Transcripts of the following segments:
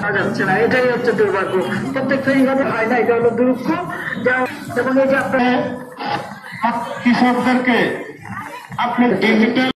আমরা এটাই হচ্ছে দুর্ভাগ্য প্রত্যেক ফেরিঘাটে হয় না এটা হলো দুর্ভ যেমন এই যে আপনার কৃষকদেরকে আপনি ডিজিটাল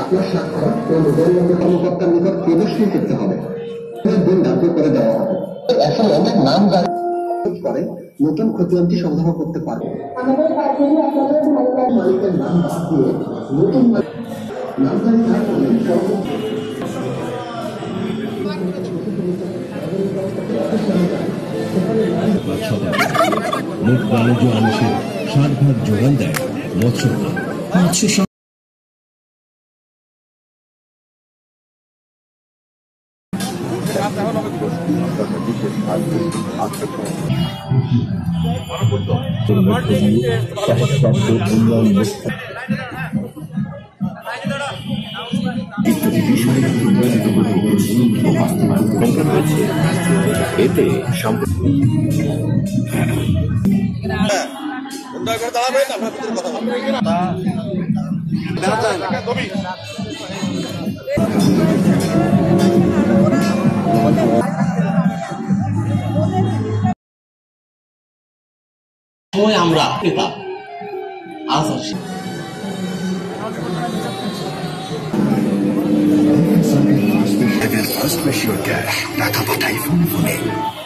আপনার স্বাক্ষর ও মোবাইল কর্মকর্তার নিকট প্রদর্শন করতে হবে দিন ধার্য করে দেওয়া হবে এখন অনেক নাম করে নতুন ক্ষতিয়ন্ত্রী সমাধান করতে পারবে। মালিকের নাম বাদ দিয়ে নতুন মালিক- নামজারি না মোট বাণিজ্য আমিষের ষাট ভাগ যোগান দেয় মৎস্য। মৎস্য এতে আমরা ক্রেতা আজ আসি। first Monsieur Dash, Notable Typhoon for me.